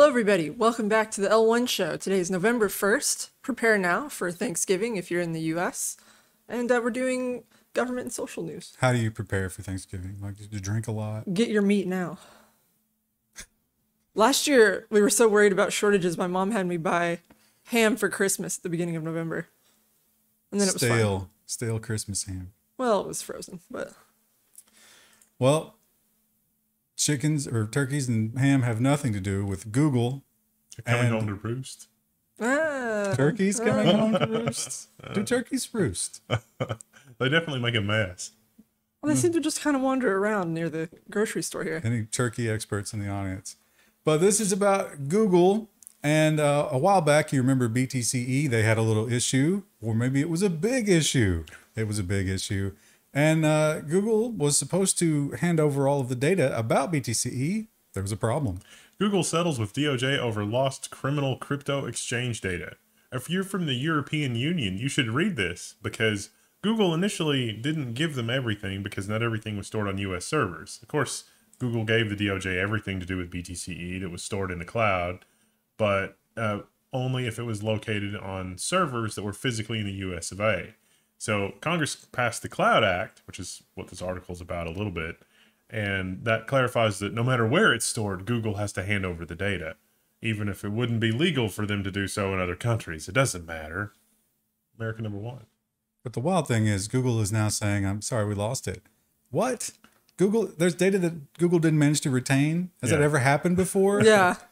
Hello, everybody. Welcome back to the L1 show. Today is November 1st. Prepare now for Thanksgiving if you're in the US. And uh, we're doing government and social news. How do you prepare for Thanksgiving? Like, do you drink a lot? Get your meat now. Last year, we were so worried about shortages, my mom had me buy ham for Christmas at the beginning of November. And then it was fine. Stale, stale Christmas ham. Well, it was frozen, but Well, chickens or turkeys and ham have nothing to do with Google. Coming And- home to roost. ah, Turkeys coming home to roost. Do turkeys roost? They definitely make a mess. well, they seem to just kind of wander around near the grocery store here. Any turkey experts in the audience? But this is about Google. And uh, a while back, you remember BTCE, they had a little issue, or maybe it was a big issue. It was a big issue. And uh, Google was supposed to hand over all of the data about BTCE. There was a problem. Google settles with DOJ over lost criminal crypto exchange data. If you're from the European Union, you should read this because Google initially didn't give them everything because not everything was stored on US servers. Of course, Google gave the DOJ everything to do with BTCE that was stored in the cloud, but uh, only if it was located on servers that were physically in the US of A. So Congress passed the Cloud Act, which is what this article is about a little bit, and that clarifies that no matter where it's stored, Google has to hand over the data, even if it wouldn't be legal for them to do so in other countries. It doesn't matter. America number one. But the wild thing is, Google is now saying, I'm sorry, we lost it. What? Google, there's data that Google didn't manage to retain. Has that ever happened before? Yeah.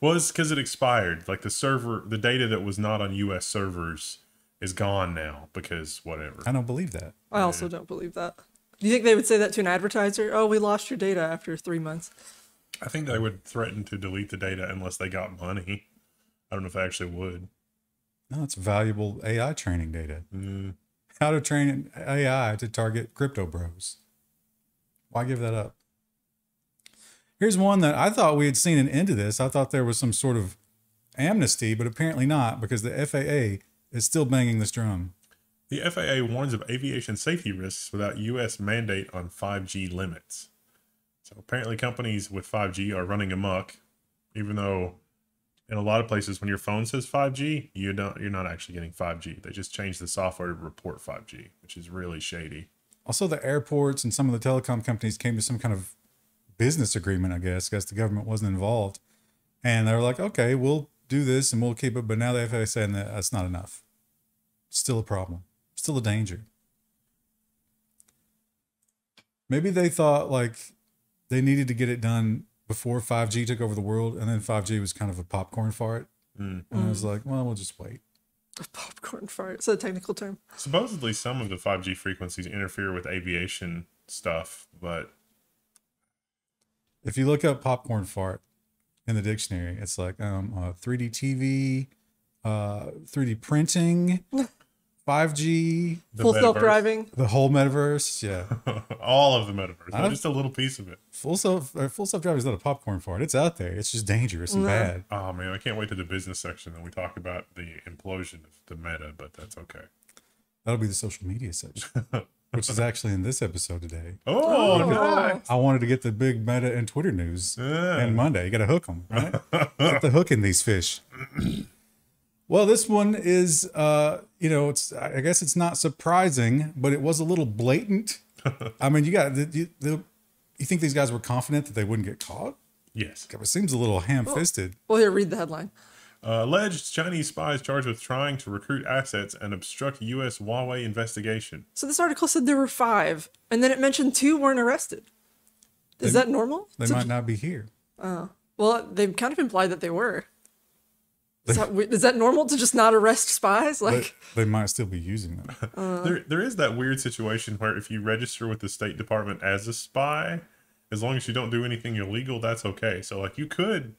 Well, it's because it expired. Like the server, the data that was not on U.S. servers is gone now because whatever. I don't believe that. I also don't believe that. Do you think they would say that to an advertiser? Oh, we lost your data after three months. I think they would threaten to delete the data unless they got money. I don't know if they actually would. No, it's valuable AI training data. Mm. How to train AI to target crypto bros. Why give that up? Here's one that I thought we had seen an end to this. I thought there was some sort of amnesty, but apparently not because the FAA is still banging this drum. The FAA warns of aviation safety risks without U.S. mandate on 5G limits. So apparently, companies with 5G are running amok, even though in a lot of places, when your phone says 5G, you don't you're not actually getting 5G. They just changed the software to report 5G, which is really shady. Also, the airports and some of the telecom companies came to some kind of business agreement, I guess, because the government wasn't involved. And they were like, okay, we'll do this and we'll keep it. But now the FAA is saying that that's not enough. Still a problem, still a danger. Maybe they thought like they needed to get it done before 5G took over the world. And then 5G was kind of a popcorn fart. Mm. And I was like, well, we'll just wait. A popcorn fart. Is that a technical term? Supposedly, some of the 5G frequencies interfere with aviation stuff, but if you look up popcorn fart in the dictionary, it's like um, uh, 3D TV, uh, 3D printing, 5G, the Full metaverse- self driving. the whole metaverse. Yeah, all of the metaverse, not just a little piece of it. full self uh, full self driving is not a popcorn fart. It's out there. It's just dangerous and No. bad. Oh man, I can't wait to the business section and we talk about the implosion of the meta, but that's okay. That'll be the social media section, which is actually in this episode today. Oh, Oh. nice. I wanted to get the big meta and Twitter news. Yeah. and Monday. You got to hook them, right? Get the hook in these fish. Well, this one is, uh, you know, it's. I guess it's not surprising, but it was a little blatant. I mean, you got the, the, the you think these guys were confident that they wouldn't get caught? Yes. It seems a little ham-fisted. Well, here, read the headline. Uh, alleged Chinese spies charged with trying to recruit assets and obstruct U.S. Huawei investigation. So this article said there were five, and then it mentioned two weren't arrested. Is They- that normal? They So- might not be here. Oh. well, they kind of implied that they were. Is that, we- is that normal to just not arrest spies? Like, they might still be using them. there, there is that weird situation where if you register with the State Department as a spy, as long as you don't do anything illegal, that's okay. So, like, you could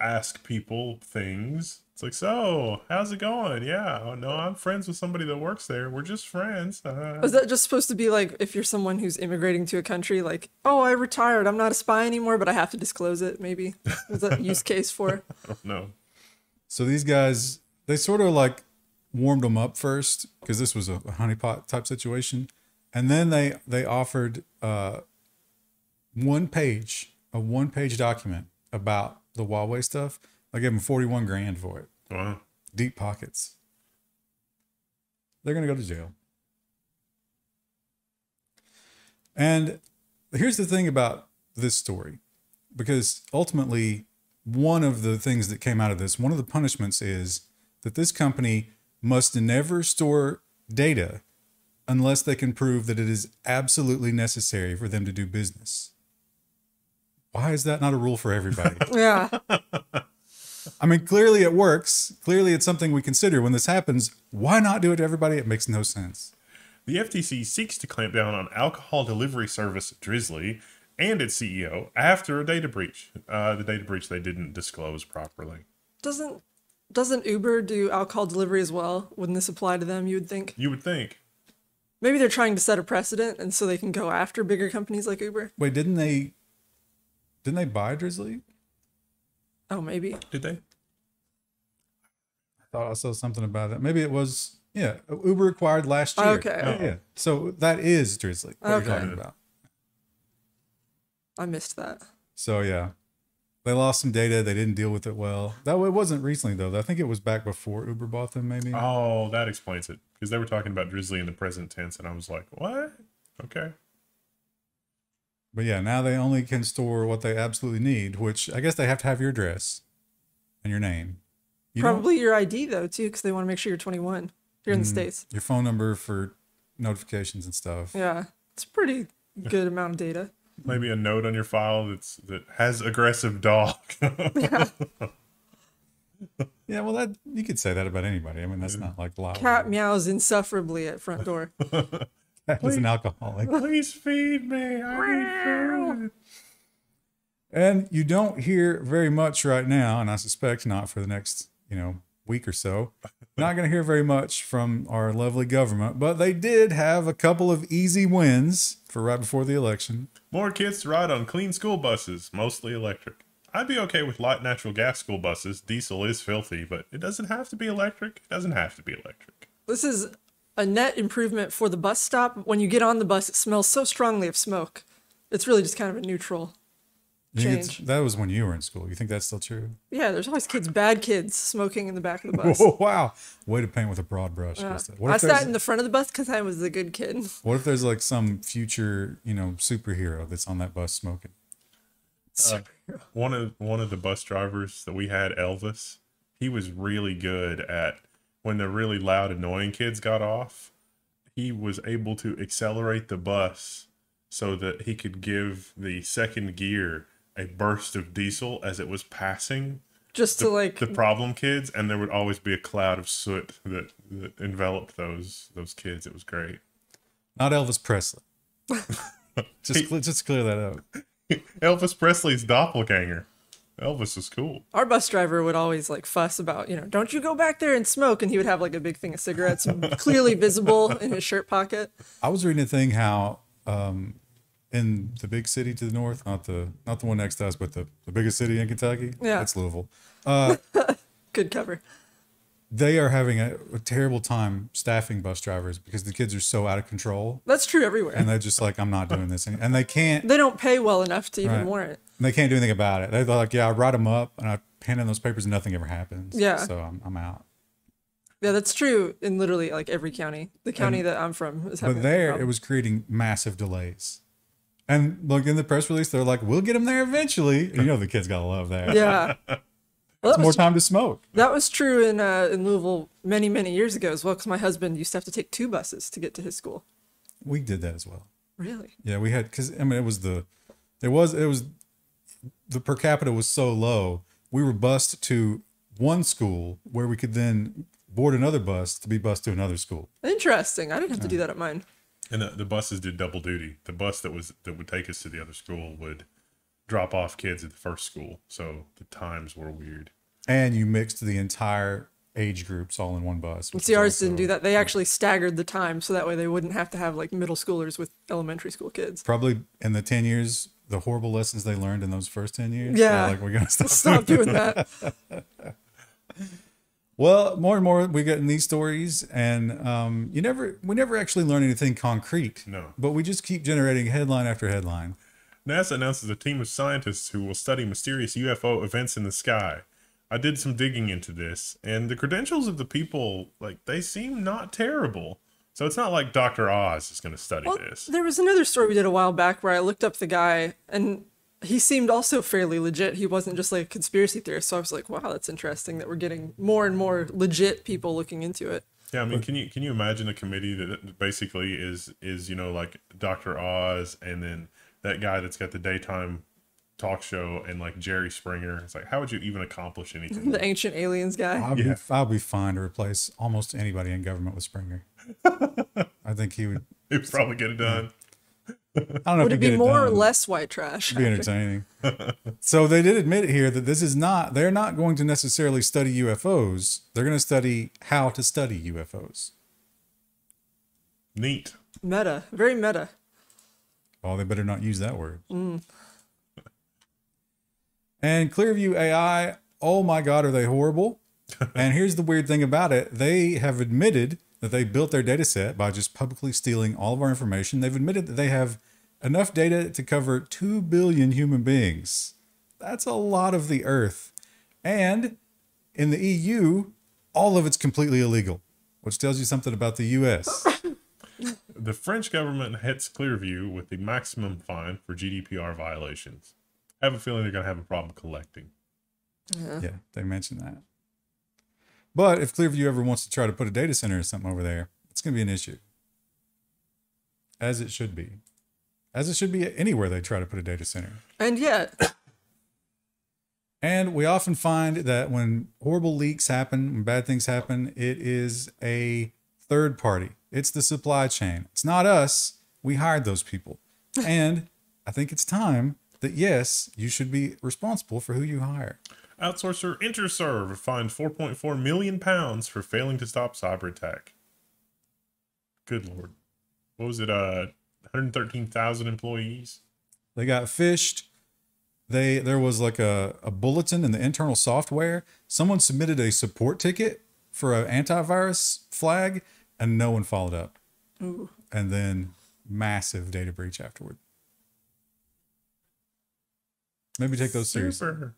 ask people things. It's like, so, how's it going? Yeah, oh, no, I'm friends with somebody that works there. We're just friends. Uh, is that just supposed to be like if you're someone who's immigrating to a country, like, oh, I retired, I'm not a spy anymore, but I have to disclose it? Maybe is that use case for? I don't know. So these guys, they sort of like warmed them up first because this was a honeypot type situation, and then they they offered uh, one page, a one page document about the Huawei stuff. I gave them 41 grand for it. Wow. Deep pockets. They're going to go to jail. And here's the thing about this story because ultimately, one of the things that came out of this, one of the punishments is that this company must never store data unless they can prove that it is absolutely necessary for them to do business. Why is that not a rule for everybody? Yeah. I mean, clearly it works. Clearly it's something we consider when this happens. Why not do it to everybody? It makes no sense. The FTC seeks to clamp down on alcohol delivery service Drizly and its CEO after a data breach. Uh, the data breach they didn't disclose properly. Doesn't doesn't Uber do alcohol delivery as well? Wouldn't this apply to them? You would think. You would think. Maybe they're trying to set a precedent, and so they can go after bigger companies like Uber. Wait, didn't they didn't they buy Drizly? Oh, maybe. Did they? I thought I saw something about that. Maybe it was yeah, Uber acquired last year. Okay. Yeah, yeah. So that is Drizly. What Okay. you're talking about. I missed that. So yeah, they lost some data. They didn't deal with it well. That it wasn't recently though. I think it was back before Uber bought them. Maybe. Oh, that explains it. Because they were talking about Drizly in the present tense, and I was like, what? Okay. But yeah, now they only can store what they absolutely need, which I guess they have to have your address and your name. You don't- Probably your ID though too, because they want to make sure you're 21 here in the mm-hmm. states. your phone number for notifications and stuff. Yeah, it's a pretty good amount of data. Maybe a note on your file that's that has aggressive dog. Yeah, well, that you could say that about anybody. I mean, that's not like loud. Cat meows insufferably at front door. Cat is an alcoholic. Please feed me. I need food. And you don't hear very much right now, and I suspect not for the next, you know, week or so. Not going to hear very much from our lovely government, but they did have a couple of easy wins for right before the election. More kids to ride on clean school buses, mostly electric. I'd be okay with light natural gas school buses. Diesel is filthy, but it doesn't have to be electric. It doesn't have to be electric. This is a net improvement for the bus stop. When you get on the bus, it smells so strongly of smoke. It's really just kind of a neutral. You think it's- that was when you were in school. You think that's still true? Yeah, there's always kids, bad kids, smoking in the back of the bus. Oh, wow. Way to paint with a broad brush. Yeah. Krista. What I sat in the front of the bus because I was a good kid. what if there's like some future, you know, superhero that's on that bus smoking? Uh, one of one of the bus drivers that we had, Elvis, he was really good at when the really loud, annoying kids got off. He was able to accelerate the bus so that he could give the second gear a burst of diesel as it was passing Just to like, the problem kids, and there would always be a cloud of soot that, that enveloped those those kids. It was great. Not Elvis Presley. just, cle- just clear that up. Elvis Presley's doppelganger. Elvis is cool. our bus driver would always like fuss about, you know, don't you go back there and smoke. And he would have like a big thing of cigarettes clearly visible in his shirt pocket. I was reading a thing how um, in the big city to the north, not the not the one next to us, but the, the biggest city in Kentucky, Yeah. that's Louisville. Uh, Good cover. They are having a, a terrible time staffing bus drivers because the kids are so out of control, That's true everywhere. and they're just like, I'm not doing this, any-" and they can't. they don't pay well enough to even Right. warrant. They can't do anything about it. They're like, yeah, I write them up and I hand in those papers, and nothing ever happens. Yeah. So I'm, I'm out. Yeah, that's true in literally like every county. The county that I'm from is having But there, it was creating massive delays. And look in the press release, they're like, "We'll get them there eventually." And you know, the kids gotta love that. Yeah. Well, that more was, time to smoke. that was true in uh, in Louisville many many years ago as well. Because my husband used to have to take two buses to get to his school. We did that as well. Really? Yeah, we had because I mean, it was the, it was it was, the per capita was so low. We were bused to one school where we could then board another bus to be bused to another school. Interesting. I didn't have to do that at mine. And the, the buses did double duty. The bus that was that would take us to the other school would drop off kids at the first school, so the times were weird. And you mixed the entire age groups all in one bus. which See, ours also didn't do that. They actually staggered the time so that way they wouldn't have to have like middle schoolers with elementary school kids. Probably in the ten years, the horrible lessons they learned in those first ten years. Yeah. like we're gonna stop. Stop doing that. Well, more and more we get in these stories, and um, you never, we never actually learn anything concrete. No. but we just keep generating headline after headline. NASA announces a team of scientists who will study mysterious UFO events in the sky. I did some digging into this, and the credentials of the people, like, they seem not terrible. So it's not like Dr. Oz is going to study Well, this. there was another story we did a while back where I looked up the guy and he seemed also fairly legit. He wasn't just like a conspiracy theorist. So I was like, wow, that's interesting that we're getting more and more legit people looking into it. Yeah, I mean, can you can you imagine a committee that basically is is you know like Dr. Oz and then that guy that's got the daytime talk show and like Jerry Springer? It's like how would you even accomplish anything? The ancient aliens guy. I'll, Yeah. be, I'll be fine to replace almost anybody in government with Springer. I think he would. It would probably get it done. I don't know Would if it he'd be get more or less white trash? be entertaining. so they did admit here that this is not, they're not going to necessarily study UFOs. They're going to study how to study UFOs. Neat. Meta. Very meta. Oh, they better not use that word. Mm. And Clearview AI, oh my God, are they horrible? and here's the weird thing about it they have admitted that they built their data set by just publicly stealing all of our information. They've admitted that they have enough data to cover 2 billion human beings. That's a lot of the earth. And in the EU, all of it's completely illegal, which tells you something about the US. The French government hits Clearview with the maximum fine for GDPR violations. I have a feeling they're going to have a problem collecting. Uh-huh. Yeah, they mentioned that. But if Clearview ever wants to try to put a data center or something over there, it's going to be an issue. As it should be. As it should be anywhere they try to put a data center. And yet, And we often find that when horrible leaks happen, when bad things happen, it is a third party. It's the supply chain. It's not us. We hired those people. And I think it's time that, yes, you should be responsible for who you hire. Outsourcer Interserve fined 4.4 million pounds for failing to stop cyber attack. Good lord. What was it? Uh, 113,000 employees. They got phished. They there was like a, a bulletin in the internal software. Someone submitted a support ticket for an antivirus flag, and no one followed up. And then massive data breach afterward. Maybe take those seriously. Super.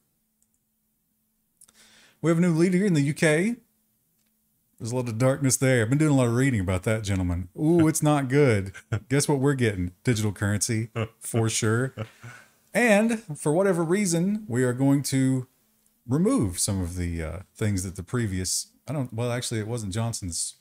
We have a new leader here in the UK. There's a lot of darkness there. I've been doing a lot of reading about that, gentlemen. Ooh, it's not good. Guess what we're getting? Digital currency for sure. And for whatever reason, we are going to remove some of the uh, things that the previous, I don't, well, actually, it wasn't Johnson's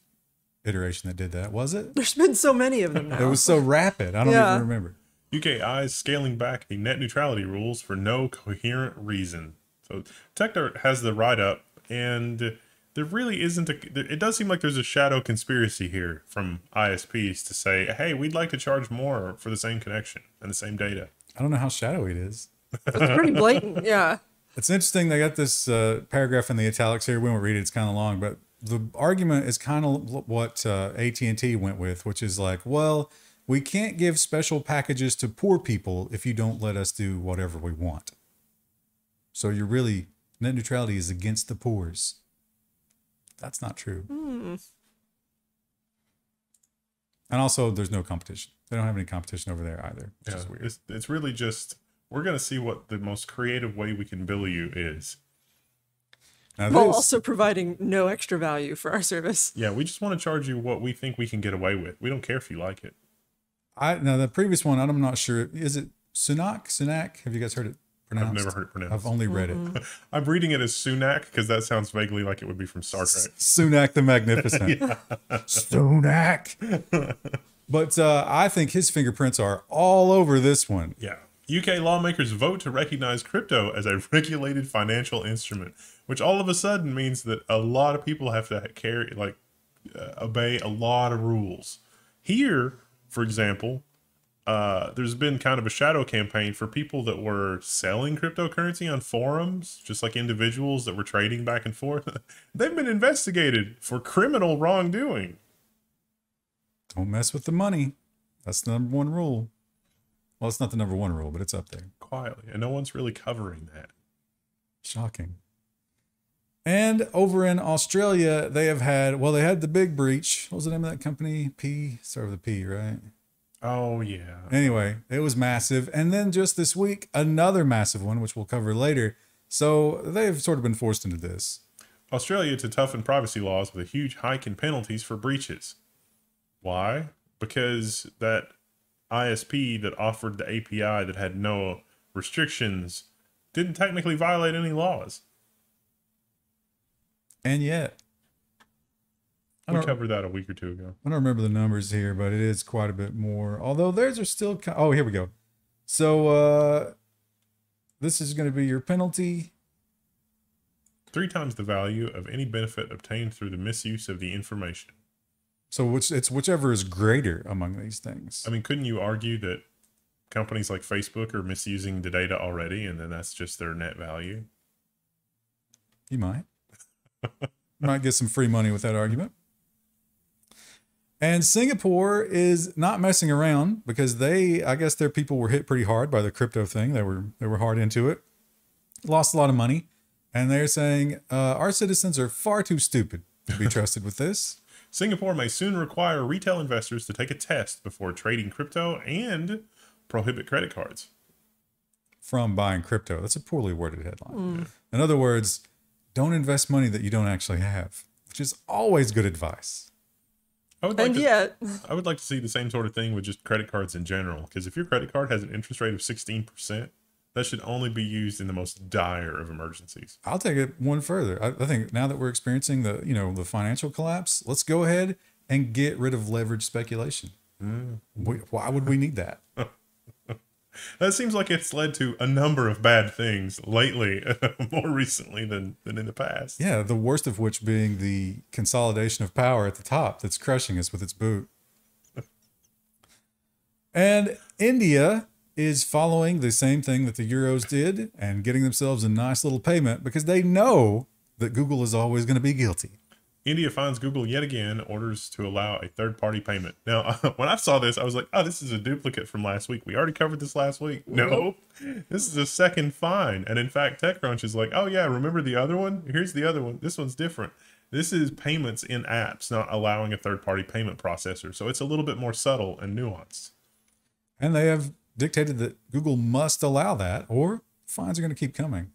iteration that did that, was it? there's been so many of them It was so rapid. I don't Yeah. even remember. UK eyes is scaling back the net neutrality rules for no coherent reason. So Techdirt has the write up, and there really isn't a. It does seem like there's a shadow conspiracy here from ISPs to say, "Hey, we'd like to charge more for the same connection and the same data." I don't know how shadowy it is. It's pretty blatant. Yeah. It's interesting. They got this uh, paragraph in the italics here. We won't read it. It's kind of long, but the argument is kind of what uh, AT and T went with, which is like, well, we can't give special packages to poor people if you don't let us do whatever we want. So you're really net neutrality is against the poor's. That's not true. Hmm. And also, there's no competition. They don't have any competition over there either, which Yeah, is weird. it's, it's really just we're gonna see what the most creative way we can bill you is. Now, While this- also providing no extra value for our service. Yeah, we just want to charge you what we think we can get away with. We don't care if you like it. I now the previous one, I'm not sure. Is it Sunak? Sunak? Have you guys heard it pronounced? I've never heard it pronounced. I've only read it. I'm reading it as Sunak because that sounds vaguely like it would be from Star Trek. Sunak the Magnificent. Sunak. but uh, I think his fingerprints are all over this one. Yeah. UK lawmakers vote to recognize crypto as a regulated financial instrument, which all of a sudden means that a lot of people have to carry, like, uh, obey a lot of rules. Here, for example, uh, there's been kind of a shadow campaign for people that were selling cryptocurrency on forums, just like individuals that were trading back and forth. They've been investigated for criminal wrongdoing. Don't mess with the money. That's the number one rule. Well, it's not the number one rule, but it's up there. Quietly, and no one's really covering that. Shocking. And over in Australia, they have had, well, they had the big breach. What was the name of that company? P, start with a P, right? Oh yeah. Anyway, it was massive. And then just this week, another massive one, which we'll cover later. So they've sort of been forced into this. Australia to toughen privacy laws with a huge hike in penalties for breaches. Why? Because that ISP that offered the API that had no restrictions didn't technically violate any laws. And yet, We covered that a week or two ago. I don't remember the numbers here, but it is quite a bit more. Although theirs are still. ki- Oh, here we go. So uh, this is going to be your penalty. Three times the value of any benefit obtained through the misuse of the information. So which it's whichever is greater among these things. I mean, couldn't you argue that companies like Facebook are misusing the data already and then that's just their net value? You might. might get some free money with that argument. And Singapore is not messing around because they, I guess their people were hit pretty hard by the crypto thing. They were they were hard into it, lost a lot of money, and they're saying uh, our citizens are far too stupid to be trusted with this. Singapore may soon require retail investors to take a test before trading crypto and prohibit credit cards. From buying crypto, that's a poorly worded headline. In other words, don't invest money that you don't actually have, which is always good advice. I would like And to, yet, I would like to see the same sort of thing with just credit cards in general. Because if your credit card has an interest rate of 16%, that should only be used in the most dire of emergencies. I'll take it one further. I, I think now that we're experiencing the you know the financial collapse, let's go ahead and get rid of leverage speculation. Mm. We, why would we need that? That seems like it's led to a number of bad things lately, more recently than, than in the past. Yeah, the worst of which being the consolidation of power at the top that's crushing us with its boot. And India is following the same thing that the Euros did and getting themselves a nice little payment because they know that Google is always going to be guilty. India finds Google yet again orders to allow a third party payment. Now, when I saw this, I was like, oh, this is a duplicate from last week. We already covered this last week. No, this is a second fine. And in fact, TechCrunch is like, oh, yeah, remember the other one? Here's the other one. This one's different. This is payments in apps, not allowing a third party payment processor. So it's a little bit more subtle and nuanced. And they have dictated that Google must allow that or fines are going to keep coming.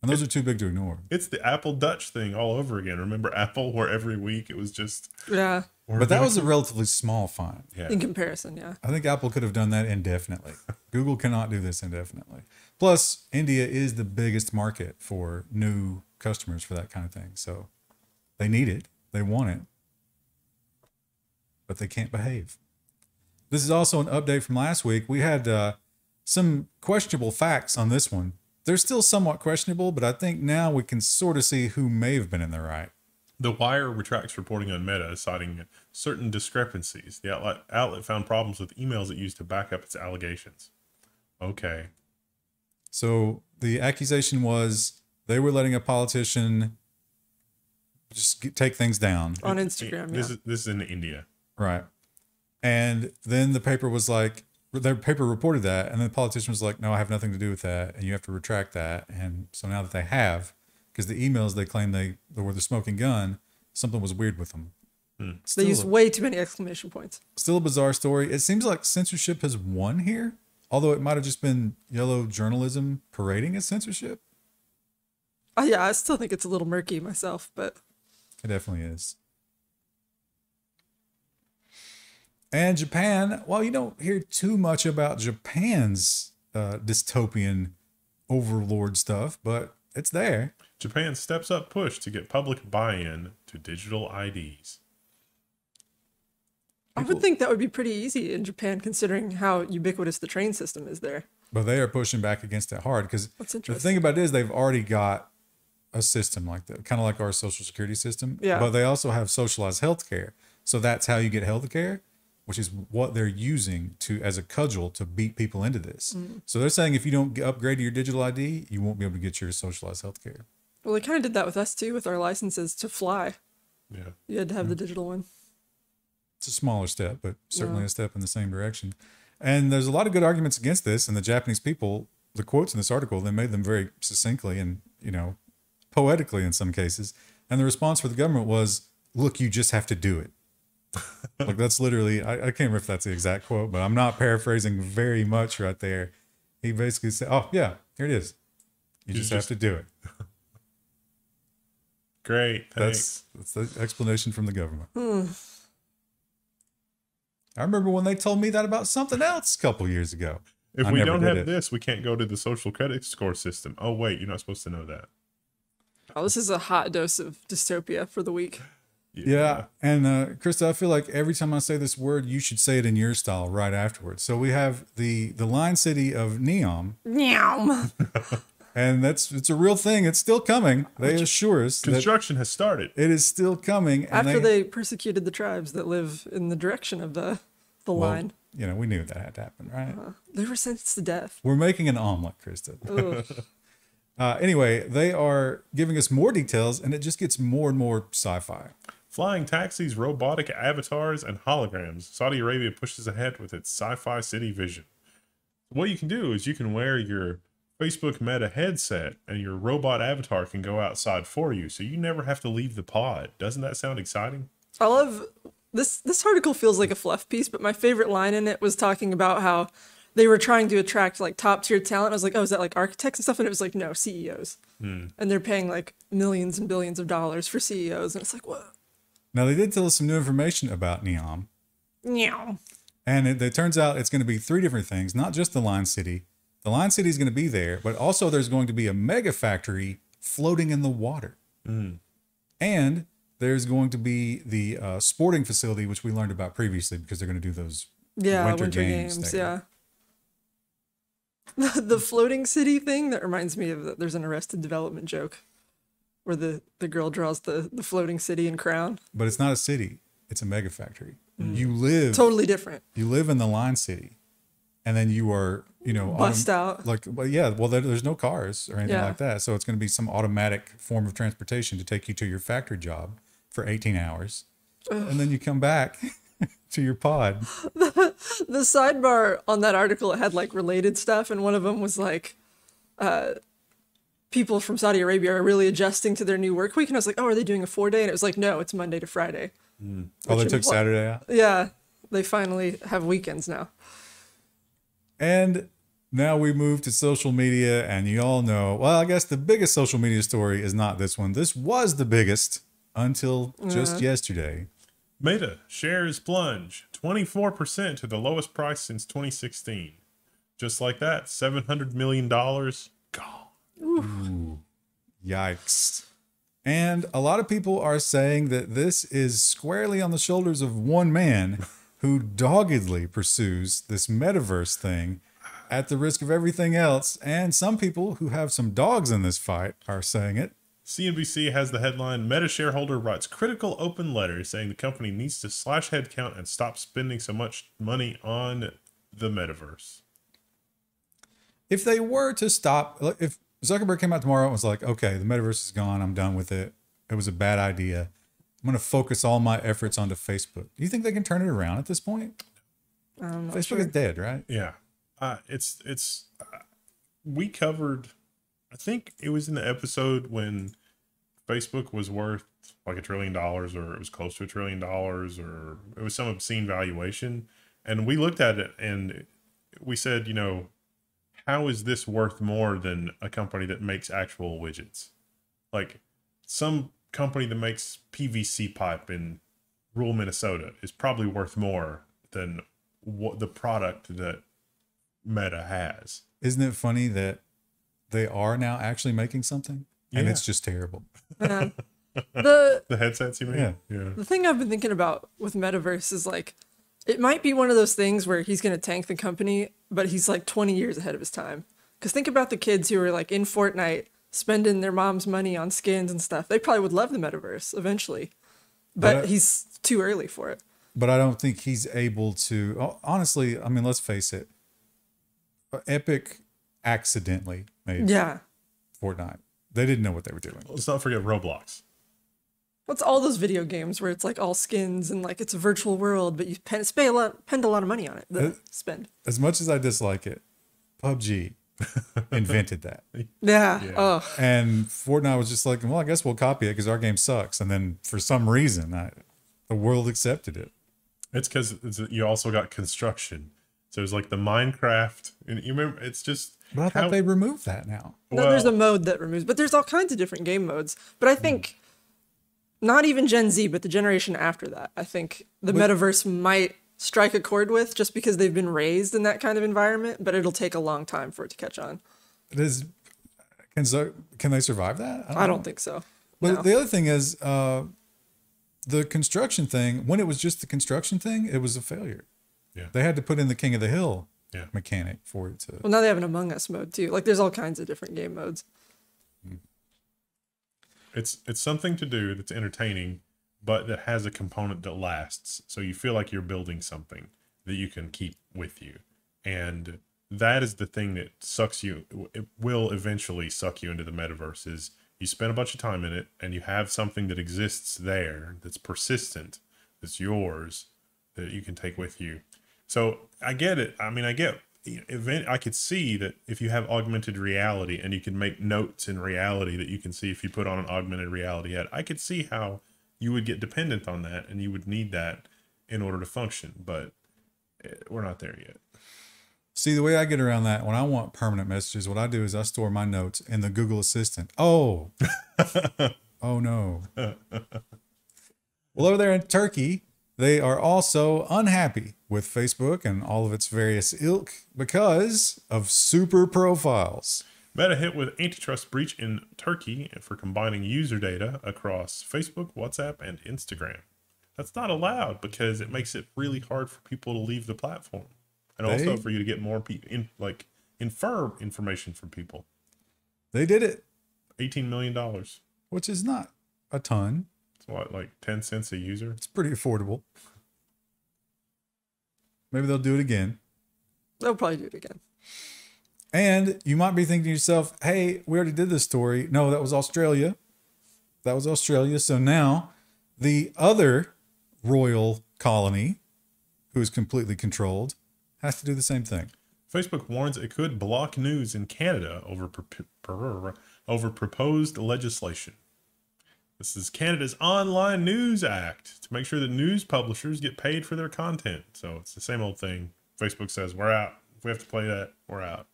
And those are too big to ignore. It's the Apple Dutch thing all over again. Remember Apple, where every week it was just. yeah, But that was a relatively small fine. Yeah. in comparison, yeah. I think Apple could have done that indefinitely. Google cannot do this indefinitely. Plus, India is the biggest market for new customers for that kind of thing. So they need it, they want it, but they can't behave. This is also an update from last week. We had uh, some questionable facts on this one. They're still somewhat questionable, but I think now we can sort of see who may have been in the right. The Wire retracts reporting on Meta, citing certain discrepancies. The outlet, outlet found problems with emails it used to back up its allegations. Okay. So the accusation was they were letting a politician just get, take things down, On Instagram, This yeah. is this is in India. right? And then the paper was like, their paper reported that, and then the politician was like, "No, I have nothing to do with that, and you have to retract that." And so now that they have, because the emails they claim they, they were the smoking gun, something was weird with them. Hmm. They Still, use way too many exclamation points. still a bizarre story. It seems like censorship has won here, although it might have just been yellow journalism parading as censorship. Oh, yeah, I still think it's a little murky myself, but It definitely is. And Japan, well, you don't hear too much about Japan's uh, dystopian overlord stuff, but it's there. Japan steps up push to get public buy-in to digital IDs. I would think that would be pretty easy in Japan considering how ubiquitous the train system is there. But they are pushing back against it hard because That's the thing about it is they've already got a system like that, kind of like our social security system. Yeah. But they also have socialized health care. So that's how you get health care, which is what they're using to as a cudgel to beat people into this. Mm. So they're saying if you don't upgrade your digital ID, you won't be able to get your socialized health care. Well, they kind of did that with us too with our licenses to fly. Yeah. You had to have the digital one. It's a smaller step, but certainly Yeah. a step in the same direction. And there's a lot of good arguments against this. And the Japanese people, the quotes in this article, they made them very succinctly and, you know, poetically in some cases. And the response for the government was, look, you just have to do it. Like that's literally I, I can't remember if that's the exact quote, but I'm not paraphrasing very much right there. He basically said, "Oh yeah, here it is. You You just, just- have to do it." Great. Thanks. That's that's the explanation from the government. Hmm. I remember when they told me that about something else a couple years ago. if I we don't have it. this, we can't go to the social credit score system. Oh wait, you're not supposed to know that. Oh, this is a hot dose of dystopia for the week. Yeah, and uh, Krista, I feel like every time I say this word, you should say it in your style right afterwards. So we have the the line city of Neom, Neom. and that's it's a real thing. It's still coming. They assure us that Construction has started. it is still coming. And After they persecuted the tribes that live in the direction of the the well, line, you know, we knew that had to happen, right? they were sentenced to death. We're making an omelet, Krista. Uh, anyway, they are giving us more details, and it just gets more and more sci-fi. Flying taxis, robotic avatars, and holograms. Saudi Arabia pushes ahead with its sci-fi city vision. What you can do is you can wear your Facebook Meta headset, and your robot avatar can go outside for you, so you never have to leave the pod. Doesn't that sound exciting? I love this. This article feels like a fluff piece, but my favorite line in it was talking about how they were trying to attract like top tier talent. I was like, oh, is that like architects and stuff? And it was like, no, CEOs, hmm. and they're paying like millions and billions of dollars for CEOs, and it's like, what? Now they did tell us some new information about Neom, Meow. and it, it turns out it's going to be three different things, not just the Line City. The Line City is going to be there, but also there's going to be a mega factory floating in the water, and there's going to be the uh, sporting facility, which we learned about previously, because they're going to do those Yeah, Winter Winter, Games Games. there. yeah. The, the floating city thing that reminds me of that. There's an Arrested Development joke where the the girl draws the the floating city and Crown. but it's not a city; it's a mega factory. You live Totally different. you live in the line city and then you are you know Bust out. like well yeah well there, there's no cars or anything Yeah. like that so it's going to be some automatic form of transportation to take you to your factory job for 18 hours and then you come back to your pod the the sidebar on that article had like related stuff and one of them was like uh people from saudi arabia are really adjusting to their new work week and i was like oh are they doing a four day? And it was like no it's monday to friday. Hmm. Oh they took impli- saturday out yeah they finally have weekends now. And now we move to social media and you all know well i guess the biggest social media story is not this one. This was the biggest until just uh-huh. yesterday. Meta shares plunge 24% to the lowest price since 2016. Just like that, $700 million gone. Yikes. And a lot of people are saying that this is squarely on the shoulders of one man who doggedly pursues this metaverse thing at the risk of everything else. And some people who have some dogs in this fight are saying it. CNBC has the headline Meta shareholder writes critical open letter saying the company needs to slash headcount and stop spending so much money on the metaverse. If they were to stop, if Zuckerberg came out tomorrow and was like, okay, the metaverse is gone, I'm done with it, it was a bad idea. I'm going to focus all my efforts onto Facebook. Do you think they can turn it around at this point? Facebook sure. is dead, right? Yeah. Uh, it's, it's, uh, we covered, I think it was in the episode when Facebook was worth like a trillion dollars or it was close to a trillion dollars or it was some obscene valuation. And we looked at it and we said, you know, how is this worth more than a company that makes actual widgets? Like some company that makes PVC pipe in rural Minnesota is probably worth more than what the product that Meta has. Isn't it funny that they are now actually making something and Yeah. it's just terrible? Yeah. the The headsets, you mean? Yeah. Yeah. the thing I've been thinking about with metaverse is like it might be one of those things where he's going to tank the company, but he's like 20 years ahead of his time. Because think about the kids who are like in Fortnite spending their mom's money on skins and stuff. They probably would love the metaverse eventually, but But I- he's too early for it. But I don't think he's able to. oh, Honestly, I mean, let's face it. Epic accidentally made Yeah. Fortnite. They didn't know what they were doing. Let's not forget Roblox. What's all those video games where it's like all skins and like it's a virtual world, but you pen, spend a lot, spend a lot of money on it. The spend. As much as I dislike it, PUBG invented that. Yeah. Yeah. Oh, And Fortnite was just like, well, I guess we'll copy it because our game sucks. And then for some reason, I, the world accepted it. It's because you also got construction. So it's like the Minecraft, and you remember it's just. But I thought how- they removed that now. No, there's a mode that removes, but there's all kinds of different game modes. But I think hmm. Not even Gen Z, but the generation after that, I think the metaverse might strike a chord with just because they've been raised in that kind of environment, but it'll take a long time for it to catch on. Does can so can they survive that? I don't think so. But No. the other thing is, uh, the construction thing. When it was just the construction thing, it was a failure. Yeah. They had to put in the King of the Hill Yeah. mechanic for it to. Well, now they have an Among Us mode too. Like there's all kinds of different game modes. It's it's something to do that's entertaining, but that has a component that lasts. So you feel like you're building something that you can keep with you, and that is the thing that sucks you. It will eventually suck you into the metaverse. Is you spend a bunch of time in it, and you have something that exists there that's persistent, that's yours, that you can take with you. So I get it. I mean, I get. Event. I could see that if you have augmented reality and you can make notes in reality that you can see if you put on an augmented reality head, I could see how you would get dependent on that and you would need that in order to function. But eh, we're not there yet. See, the way I get around that, when I want permanent messages, what I do is I store my notes in the Google Assistant. Oh, oh no. well, over there in Turkey, they are also unhappy with Facebook and all of its various ilk because of super profiles. Meta hit with antitrust breach in Turkey for combining user data across Facebook, WhatsApp, and Instagram. That's not allowed because it makes it really hard for people to leave the platform, and also for you to get more people in like infer information from people. They did it, Eighteen million dollars. which is not a ton. It's what like ten cents a user. It's pretty affordable. Maybe they'll do it again. They'll probably do it again. And you might be thinking to yourself, hey, we already did this story. No, that was Australia. That was Australia. So now the other royal colony, who is completely controlled, has to do the same thing. Facebook warns it could block news in Canada over pro- pro- over proposed legislation. This is Canada's Online News Act to make sure that news publishers get paid for their content. So it's the same old thing. Facebook says we're out. If we have to play that, we're out.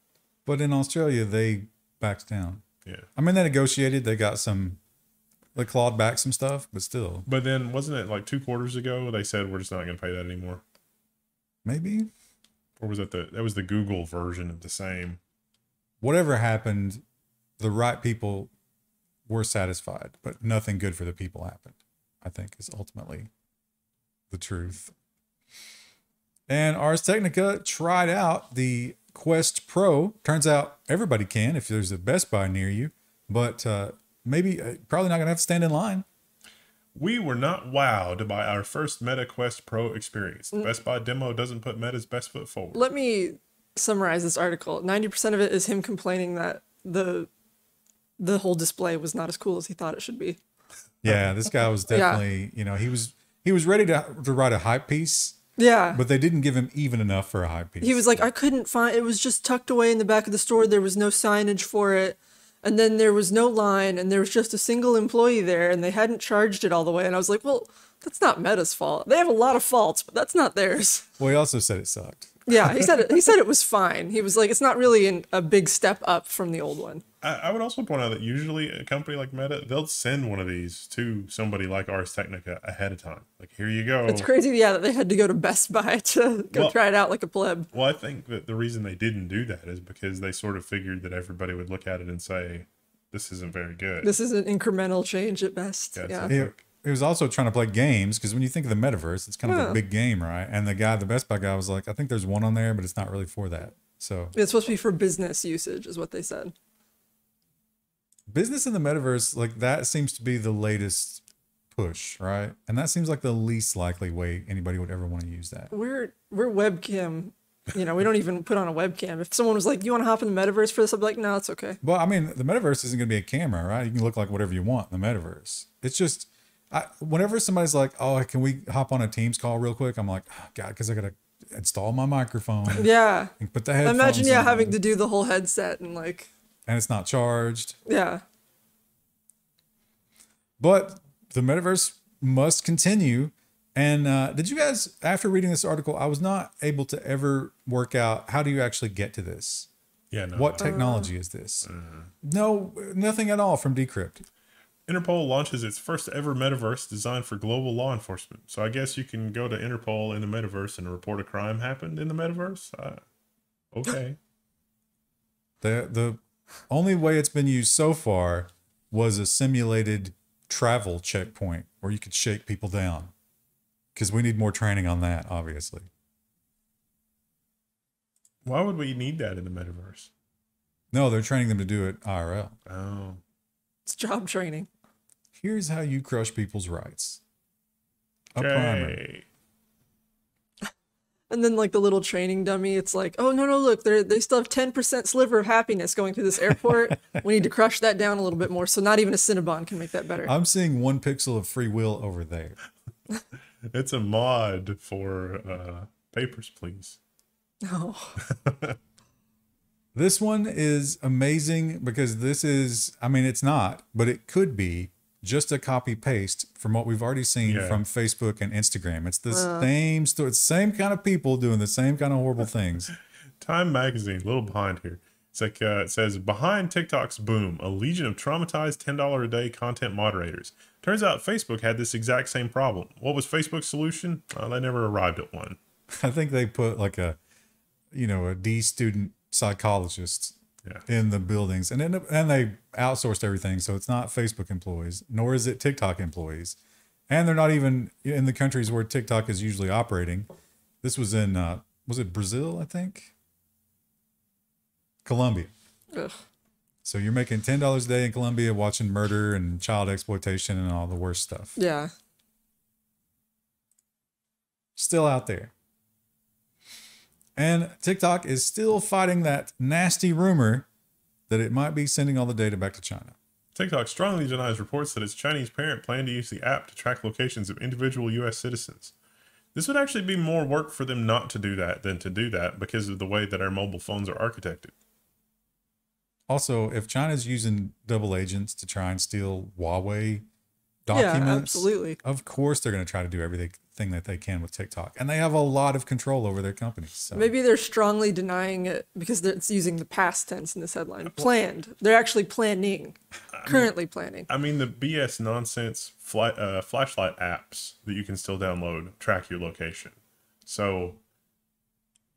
But in Australia, they backed down. Yeah. I mean, they negotiated. They got some, they clawed back some stuff, but still, But then wasn't it like two quarters ago they said we're just not going to pay that anymore? maybe Or was that the that was the Google version of the same? whatever happened, the right people were satisfied, but nothing good for the people happened. I think is ultimately the truth. And Ars Technica tried out the Quest Pro. Turns out everybody can if there's a Best Buy near you, but uh, maybe uh, probably not gonna have to stand in line. We were not wowed by our first Meta Quest Pro experience. The Best Buy demo doesn't put Meta's best foot forward. Let me summarize this article. 90% of it is him complaining that the the whole display was not as cool as he thought it should be. Yeah, this guy was Yeah. definitely, you know, he was he was ready to to write a hype piece, Yeah. but they didn't give him even enough for a hype piece. he was like, I couldn't find it was just tucked away in the back of the store. There was no signage for it. And then there was no line and there was just a single employee there and they hadn't charged it all the way. And I was like, Well, that's not Meta's fault. They have a lot of faults, but that's not theirs. well, he also said it sucked. Yeah, he said it he said it was fine. He was like, it's not really an, a big step up from the old one. I, I would also point out that usually a company like Meta, they'll send one of these to somebody like Ars Technica ahead of time. Like, here you go. It's crazy, yeah, that they had to go to Best Buy to go Well- try it out like a pleb. Well, I think that the reason they didn't do that is because they sort of figured that everybody would look at it and say, "This isn't very good." This is an incremental change at best. Yeah, Yeah. a- He, was also trying to play games because when you think of the metaverse, it's kind of Yeah. a big game, right? And the guy, the Best Buy guy, was like, I think there's one on there, but it's not really for that. So It's supposed to be for business usage, is what they said. business in the metaverse, like that seems to be the latest push, right? And that seems like the least likely way anybody would ever want to use that. We're we're webcam. You know, we don't even put on a webcam. If someone was like, "You want to hop in the metaverse for this?" I'd be like, "No, it's okay." Well, I mean, the metaverse isn't going to be a camera, right? You can look like whatever you want in the metaverse. It's just, I, whenever somebody's like, "Oh, can we hop on a Teams call real quick?" I'm like, oh, "God," because I got to install my microphone Yeah. and put the headphones. Imagine, yeah, on, having to do the whole headset and like, and it's not charged. yeah, But the metaverse must continue. And uh, did you guys, after reading this article, I was not able to ever work out how do you actually get to this? Yeah, no. What technology is this? No, nothing at all from Decrypt. Interpol launches its first ever metaverse designed for global law enforcement. So I guess you can go to Interpol in the metaverse and report a crime happened in the metaverse. Uh, okay. The the only way it's been used so far was a simulated travel checkpoint where you could shake people down. Because we need more training on that, obviously. Why would we need that in the metaverse? No, they're training them to do it IRL. Oh. It's job training. Here's how you crush people's rights. A primer. And then like the little training dummy, it's like, oh no no look, they they still have ten percent sliver of happiness going through this airport. we need to crush that down a little bit more. So not even a Cinnabon can make that better. I'm seeing one pixel of free will over there. It's a mod for uh, Papers, Please. Oh. This one is amazing because this is, I mean, it's not, but it could be just a copy paste from what we've already seen Yeah. from Facebook and Instagram. It's the same story, same kind of people doing the same kind of horrible things. Time Magazine, a little behind here. It's like uh, it says behind TikTok's boom, a legion of traumatized ten dollar a day content moderators. Turns out Facebook had this exact same problem. What was Facebook's solution? Uh, they never arrived at one. I think they put like a, you know, a D student psychologist Yeah. in the buildings and then and they outsourced everything. So it's not Facebook employees, nor is it TikTok employees. And they're not even in the countries where TikTok is usually operating. This was in, uh, was it Brazil, I think? Colombia. Ugh. So you're making $10 a day in Colombia watching murder and child exploitation and all the worst stuff. Yeah. Still out there. And TikTok is still fighting that nasty rumor that it might be sending all the data back to China. TikTok strongly denies reports that its Chinese parent planned to use the app to track locations of individual U.S. citizens. This would actually be more work for them not to do that than to do that because of the way that our mobile phones are architected. Also, if China's using double agents to try and steal Huawei Yeah, absolutely. of course they're going to try to do everything that they can with TikTok. And they have a lot of control over their companies. So. Maybe they're strongly denying it because it's using the past tense in this headline. Planned. They're actually planning. Currently planning. I mean, the BS nonsense fly, uh, flashlight apps that you can still download track your location. So,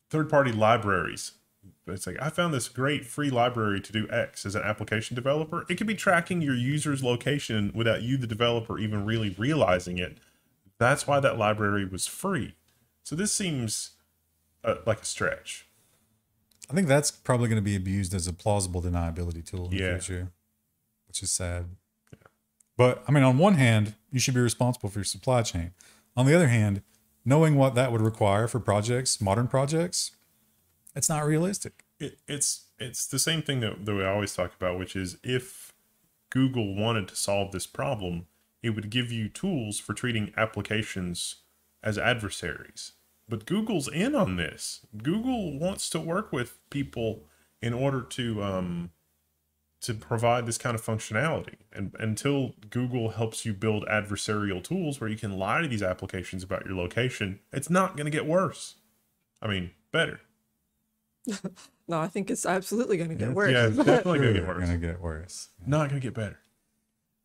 third party libraries. It's like, I found this great free library to do X as an application developer. It could be tracking your user's location without you, the developer, even really realizing it. That's why that library was free. So, this seems uh, like a stretch. I think that's probably going to be abused as a plausible deniability tool in Yeah. the future, which is sad. But I mean, on one hand, you should be responsible for your supply chain. On the other hand, knowing what that would require for projects, modern projects, it's not realistic. it, it's it's the same thing that, that we always talk about, which is if Google wanted to solve this problem, it would give you tools for treating applications as adversaries. But Google's in on this. Google wants to work with people in order to um, to provide this kind of functionality. And until Google helps you build adversarial tools where you can lie to these applications about your location, it's not going to get worse. I mean, better. No, I think it's absolutely going to get worse. Yeah, it's definitely going to get worse. Gonna get worse. Not going to get better.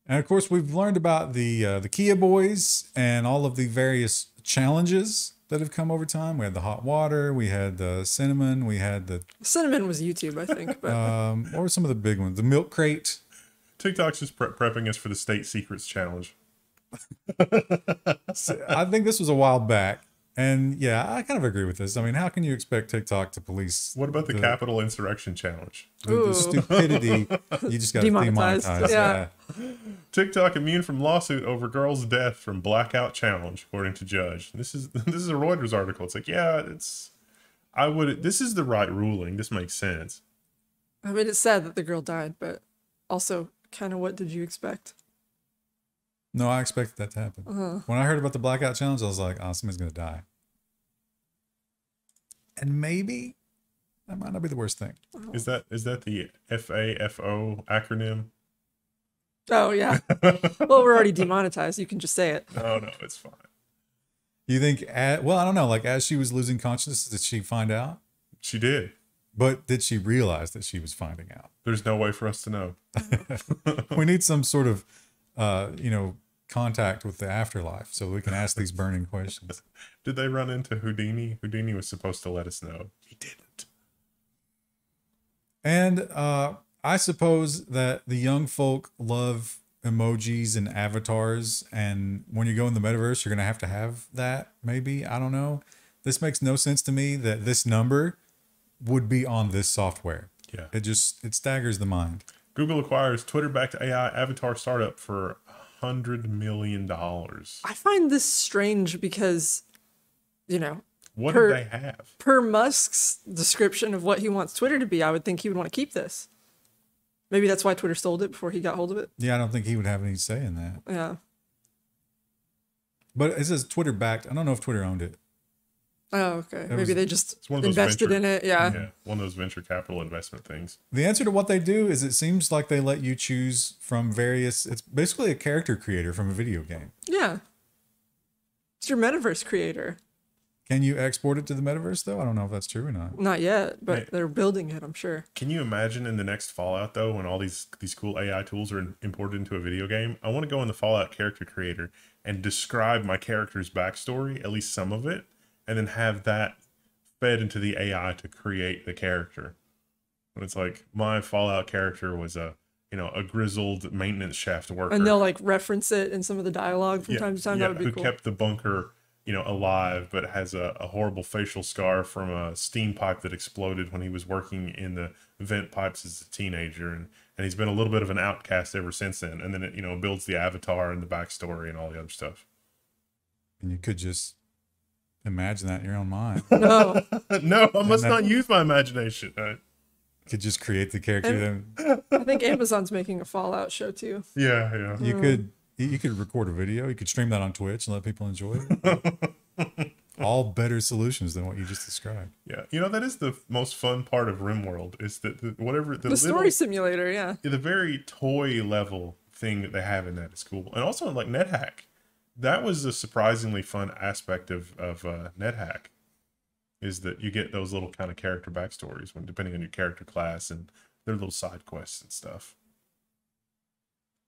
And of course, we've learned about the uh, the Kia boys and all of the various challenges that have come over time. We had the hot water, we had the cinnamon, we had the Cinnamon was YouTube, I think, but um, what were some of the big ones? The milk crate. TikTok's just pre- prepping us for the state secrets challenge. I think this was a while back, and yeah, I kind of agree with this. I mean, how can you expect TikTok to police What about the, The- Capitol insurrection challenge? the, the stupidity? You just got to Demonetized, demonetize. yeah. Yeah. TikTok immune from lawsuit over girl's death from blackout challenge, according to judge. This is this is a Reuters article. It's like, yeah, it's I would this is the right ruling. This makes sense. I mean, it's sad that the girl died, but also, kind of what did you expect? No, I expected that to happen. Uh-huh. When I heard about the blackout challenge, I was like, oh, somebody's going to die. And maybe that might not be the worst thing. Is that is that the FAFO acronym? Oh, yeah. well, we're already demonetized. You can just say it. Oh no, it's fine. You think? At, well, I don't know. Like as she was losing consciousness, did she find out? She did. But did she realize that she was finding out? There's no way for us to know. we need some sort of, uh, you know, contact with the afterlife so we can ask these burning questions. Did they run into Houdini? Houdini was supposed to let us know. He didn't. And uh, I suppose that the young folk love emojis and avatars. And when you go in the metaverse, you're going to have to have that, maybe. I don't know. This makes no sense to me that this number would be on this software. Yeah. It just, it staggers the mind. Google acquires Twitter backed AI avatar startup for $100 million. I find this strange because, you know, What Per- did they have? per Musk's description of what he wants Twitter to be, I would think he would want to keep this. Maybe that's why Twitter sold it before he got hold of it. Yeah, I don't think he would have any say in that. Yeah. But it says Twitter backed. I don't know if Twitter owned it. Oh, okay. Maybe was- they just It's one of those invested venture- in it. Yeah. Yeah, one of those venture capital investment things. The answer to what they do is it seems like they let you choose from various. It's basically a character creator from a video game. Yeah. It's your metaverse creator. Can you export it to the metaverse though? I don't know if that's true or not. Not yet, but Right. they're building it, I'm sure. Can you imagine in the next Fallout though, when all these these cool AI tools are in- imported into a video game? I want to go in the Fallout character creator and describe my character's backstory, at least some of it, and then have that fed into the AI to create the character. And it's like my Fallout character was a you know a grizzled maintenance shaft worker, And they'll like reference it in some of the dialogue from yeah, time to time. yeah, that would be who cool. kept the bunker you know alive, but has a, a horrible facial scar from a steam pipe that exploded when he was working in the vent pipes as a teenager, and and he's been a little bit of an outcast ever since then. And then it you know builds the avatar and the backstory and all the other stuff. And you could just imagine that in your own mind. no. no, I must not use my imagination. You could just create the character. Then I think Amazon's making a Fallout show too. yeah, yeah. you could you you could record a video. You could stream that on Twitch and let people enjoy it. All better solutions than what you just described. Yeah, you know that is the most fun part of RimWorld is that the, whatever the, The little, story simulator, yeah. the very toy level thing that they have in that is cool, and also like NetHack, that was a surprisingly fun aspect of of uh, NetHack, is that you get those little kind of character backstories when depending on your character class and their little side quests and stuff.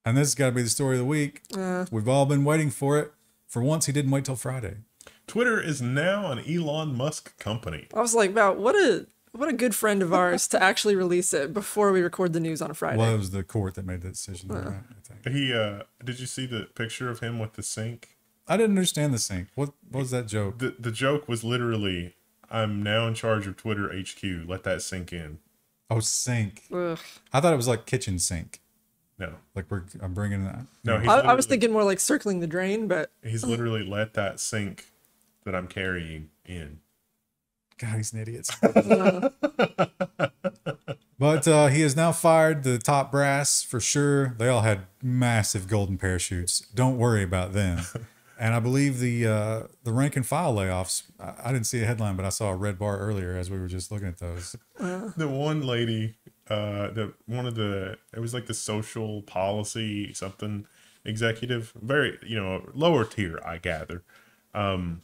And this has got to be the story of the week. Uh, We've all been waiting for it. For once, he didn't wait till Friday. Twitter is now an Elon Musk company. I was like, wow, what a what a good friend of ours to actually release it before we record the news on a Friday. Well, it was the court that made the decision. right, I, think. He uh did you see the picture of him with the sink? I didn't understand the sink. What, what was that joke? The the joke was literally, "I'm now in charge of Twitter HQ. Let that sink in." Oh, sink. Ugh. I thought it was like kitchen sink. No, Like we're I'm bringing that. no. He's I, I was thinking more like circling the drain, but he's literally let that sink that I'm carrying in. God, he's an idiot. but uh, he has now fired the top brass for sure. They all had massive golden parachutes. Don't worry about them. And I believe the uh, the rank and file layoffs. I, I didn't see a headline, but I saw a red bar earlier as we were just looking at those. The one lady, uh, the one of the it was like the social policy something executive, very you know lower tier, I gather. Um,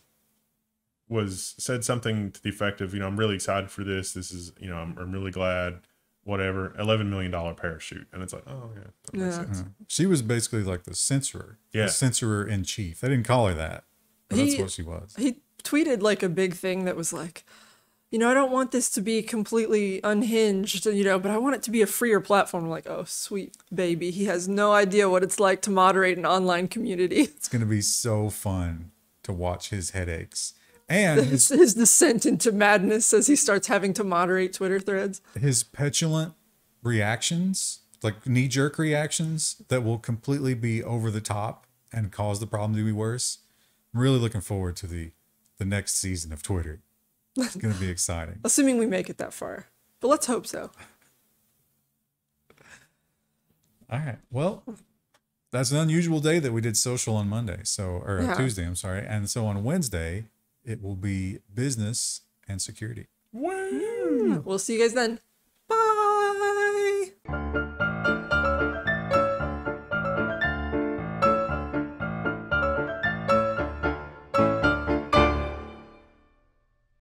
was said something to the effect of, you know, I'm really excited for this. This is, you know, I'm, I'm really glad. Whatever, eleven million dollar parachute, and it's like, oh yeah, that makes Yeah. sense. Mm-hmm. She was basically like the censorer, Yeah. the censorer in chief. They didn't call her that, but that's what she was. he tweeted like a big thing that was like, you know, I don't want this to be completely unhinged, you know, but I want it to be a freer platform. I'm like, oh, sweet baby. He has no idea what it's like to moderate an online community. It's gonna be so fun to watch his headaches and his His, descent into madness as he starts having to moderate Twitter threads. his petulant reactions, like knee jerk reactions that will completely be over the top and cause the problem to be worse. I'm really looking forward to the the next season of Twitter. It's gonna be exciting. Assuming we make it that far. But let's hope so. All right. Well, that's an unusual day that we did social on Monday. So or Yeah. Tuesday, I'm sorry. And so on Wednesday, it will be business and security. Woo! We'll see you guys then. Bye.